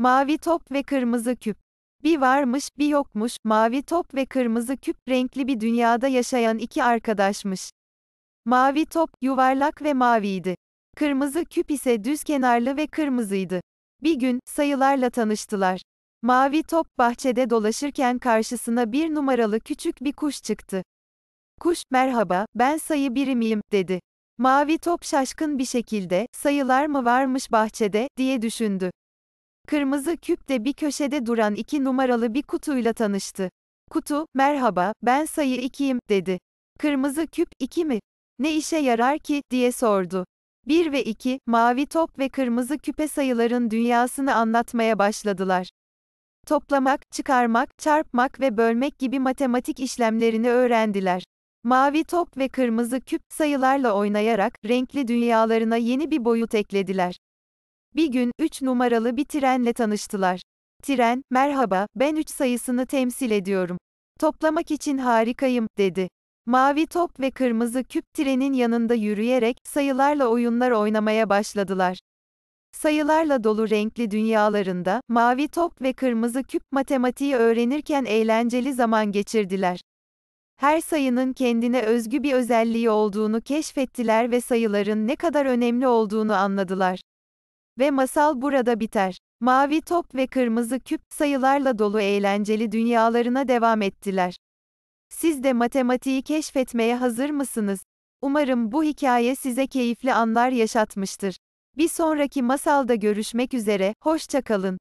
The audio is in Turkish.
Mavi top ve kırmızı küp. Bir varmış, bir yokmuş, mavi top ve kırmızı küp renkli bir dünyada yaşayan iki arkadaşmış. Mavi top yuvarlak ve maviydi. Kırmızı küp ise düz kenarlı ve kırmızıydı. Bir gün sayılarla tanıştılar. Mavi top bahçede dolaşırken karşısına bir numaralı küçük bir kuş çıktı. Kuş, merhaba, ben sayı biri miyim, dedi. Mavi top şaşkın bir şekilde, sayılar mı varmış bahçede, diye düşündü. Kırmızı küp de bir köşede duran iki numaralı bir kutuyla tanıştı. Kutu, merhaba, ben sayı ikiyim, dedi. Kırmızı küp, iki mi? Ne işe yarar ki, diye sordu. 1 ve 2, mavi top ve kırmızı küpe sayıların dünyasını anlatmaya başladılar. Toplamak, çıkarmak, çarpmak ve bölmek gibi matematik işlemlerini öğrendiler. Mavi top ve kırmızı küp sayılarla oynayarak renkli dünyalarına yeni bir boyut eklediler. Bir gün 3 numaralı bir trenle tanıştılar. Tren, merhaba, ben 3 sayısını temsil ediyorum. Toplamak için harikayım, dedi. Mavi top ve kırmızı küp trenin yanında yürüyerek sayılarla oyunlar oynamaya başladılar. Sayılarla dolu renkli dünyalarında mavi top ve kırmızı küp matematiği öğrenirken eğlenceli zaman geçirdiler. Her sayının kendine özgü bir özelliği olduğunu keşfettiler ve sayıların ne kadar önemli olduğunu anladılar. Ve masal burada biter. Mavi top ve kırmızı küp sayılarla dolu eğlenceli dünyalarına devam ettiler. Siz de matematiği keşfetmeye hazır mısınız? Umarım bu hikaye size keyifli anlar yaşatmıştır. Bir sonraki masalda görüşmek üzere, hoşça kalın.